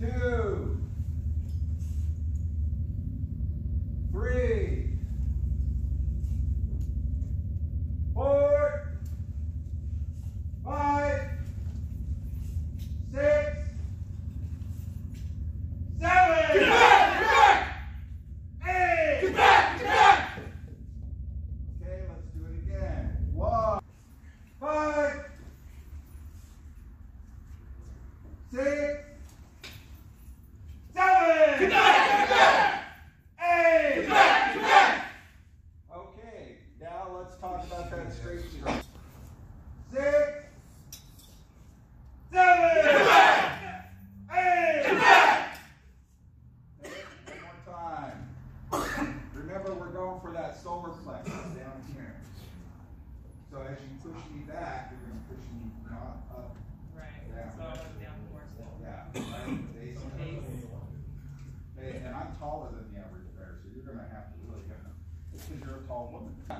two, three, four, five, six, seven. Get back! Get back! Eight. Get back! Get back! Okay, let's do it again. One, five, six, seven, Get back! Get back! eight. Get back! Get back! Okay, now let's talk about that straight shot. Six, seven, Get back! eight. Get back! One more time. Remember, we're going for that solar plexus down here. So as you push me back, you're gonna push me not up. Right, Yeah. so down more still. Yeah. right, base. Hey, and I'm taller than the average bear, so you're gonna have to really, because you're a tall woman. Two,